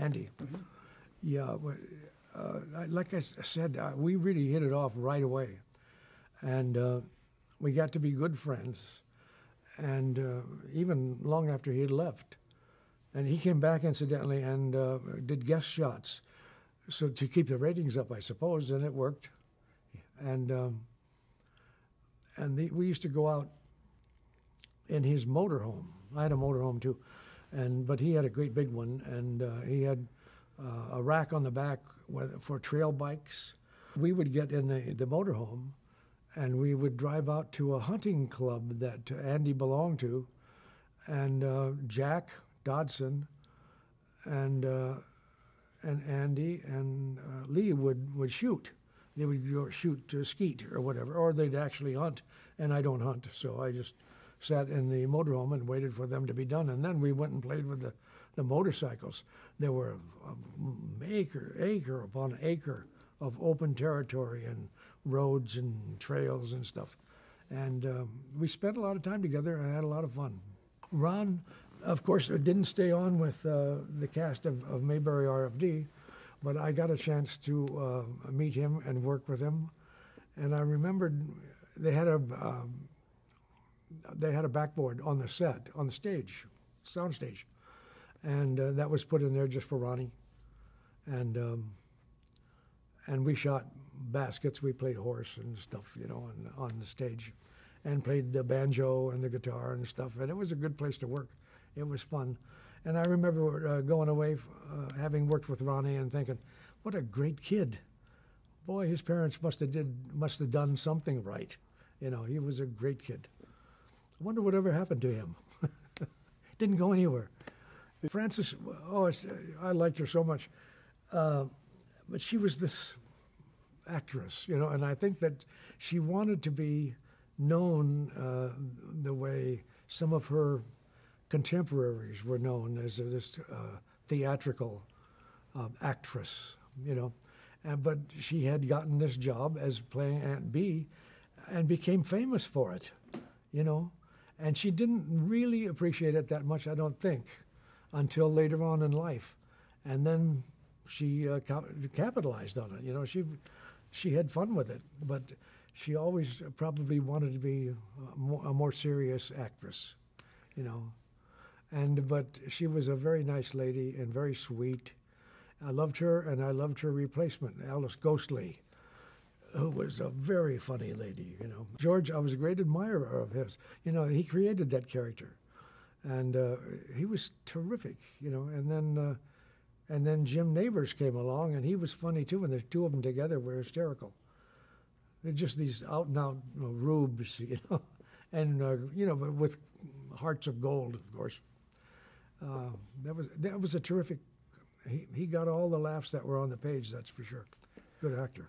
Andy. Yeah, well, uh, like I said, uh, we really hit it off right away, and uh, we got to be good friends, and uh, even long after he had left, and he came back incidentally and uh, did guest shots, so to keep the ratings up, I suppose, and it worked, and um, and the, we used to go out in his motorhome. I had a motorhome too, and but he had a great big one, and uh, he had uh, a rack on the back for trail bikes. We would get in the the motorhome, and we would drive out to a hunting club that Andy belonged to, and uh, Jack Dodson, and uh, and Andy and uh, Lee would would shoot. They would shoot skeet or whatever, or they'd actually hunt. And I don't hunt, so I just sat in the motorhome and waited for them to be done. And then we went and played with the, the motorcycles. There were acre, acre upon acre of open territory and roads and trails and stuff. And um, we spent a lot of time together and had a lot of fun. Ron, of course, didn't stay on with uh, the cast of, of Mayberry RFD, but I got a chance to uh, meet him and work with him. And I remembered they had a um, they had a backboard on the set on the stage, sound stage, and uh, that was put in there just for Ronnie. And um, and we shot baskets. We played horse and stuff, you know, on, on the stage, and played the banjo and the guitar and stuff. And it was a good place to work. It was fun. And I remember uh, going away, uh, having worked with Ronnie, and thinking, "What a great kid! Boy, his parents must have did must have done something right. You know, he was a great kid. I wonder whatever happened to him. Didn't go anywhere. Frances, oh, I liked her so much, uh, but she was this actress, you know, and I think that she wanted to be known uh, the way some of her contemporaries were known as this uh, theatrical um, actress, you know. And, but she had gotten this job as playing Aunt Bee and became famous for it, you know. And she didn't really appreciate it that much, I don't think, until later on in life. And then she uh, cap- capitalized on it. You know, she she had fun with it, but she always probably wanted to be a more, a more serious actress, you know. And but she was a very nice lady and very sweet. I loved her, and I loved her replacement, Alice Ghostley, who was a very funny lady. You know, George, I was a great admirer of his. You know, he created that character, and uh, he was terrific. You know, and then uh, and then Jim Nabors came along, and he was funny too. And the two of them together were hysterical. They're just these out and out rubes, you know, and uh, you know, but with hearts of gold, of course. Uh, that was that was a terrific. He he got all the laughs that were on the page. That's for sure. Good actor.